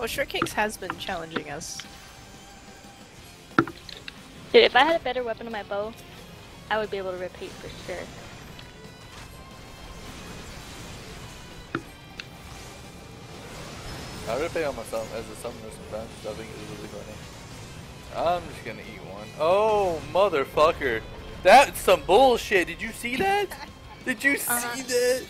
Well, Shortcakes has been challenging us. Dude, if I had a better weapon on my bow, I would be able to repeat for sure. I repeat on myself as a summoner sometimes. I think it's really funny. I'm just gonna eat one. Oh, motherfucker. That's some bullshit. Did you see that? Did you uh-huh. see Uh-huh. that?